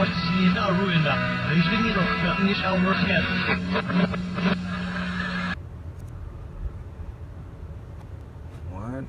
Nie What?